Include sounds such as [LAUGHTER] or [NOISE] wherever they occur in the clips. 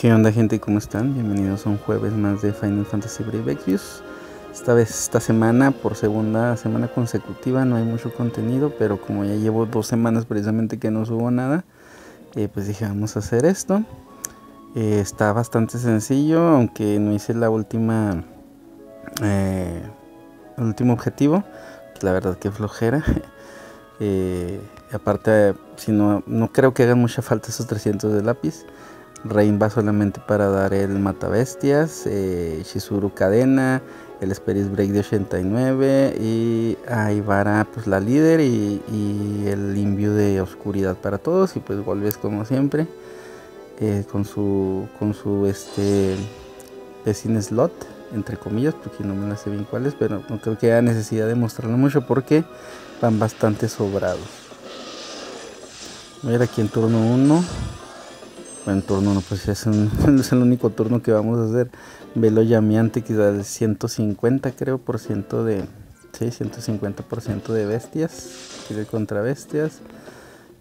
¿Qué onda gente? ¿Cómo están? Bienvenidos a un jueves más de Final Fantasy Brave Exvius. Esta vez, esta semana, por segunda semana consecutiva, no hay mucho contenido, pero como ya llevo dos semanas precisamente que no subo nada, eh, pues dije vamos a hacer esto. Eh, está bastante sencillo, aunque no hice la última, eh, el último objetivo, la verdad que flojera. [LAUGHS] aparte, si no, no creo que hagan mucha falta esos 300 de lápiz. Rain va solamente para dar el Matabestias, eh, Shizuru Cadena, el Spirit Break de 89 y Aivara pues la líder y, el Imbue de Oscuridad para todos y pues vuelves como siempre eh, con su con su este sin slot entre comillas porque no me la sé bien cuáles pero no creo que haya necesidad de mostrarlo mucho porque van bastante sobrados. Voy a aquí en turno 1 en turno no pues es, [LAUGHS] es, el único turno que vamos a hacer. Velo llameante quizá el 150 creo por ciento de sí 150 por ciento de bestias quiere contra bestias.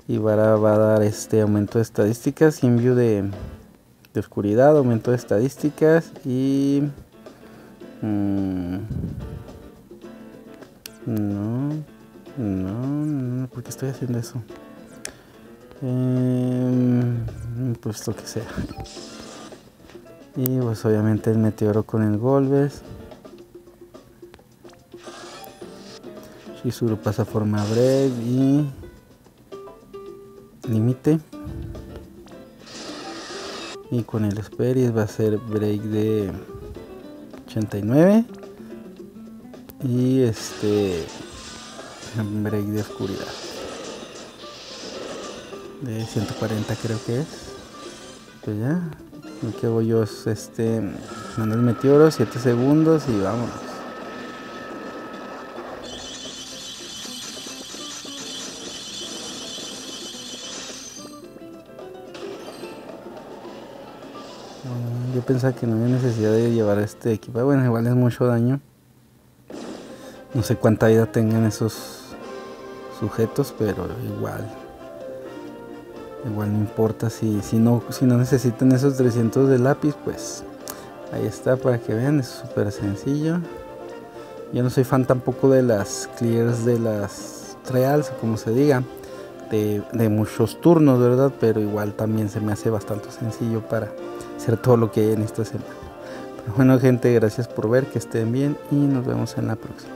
Y va a, va a, dar este aumento de estadísticas envío de, de oscuridad aumento de estadísticas y mmm, no no no ¿por qué estoy haciendo eso? Eh, pues lo que sea. Y pues obviamente el meteoro con el Golbes. Shizuru pasa forma breve y límite. Y con el Speris va a ser break de 89. Y este break de oscuridad de 140 creo que es. Pues ya lo que hago yo es este mandar el meteoro 7 segundos y vámonos. Yo pensaba que no había necesidad de llevar este equipo bueno igual es mucho daño. No sé cuánta vida tengan esos sujetos pero igual igual no importa si, si, no, si no necesitan esos 300 de lápiz pues ahí está para que vean es súper sencillo. Yo no soy fan tampoco de las clears de las trials como se diga de, de, muchos turnos verdad pero igual también se me hace bastante sencillo para hacer todo lo que hay en esta semana. Pero bueno gente gracias por ver que estén bien y nos vemos en la próxima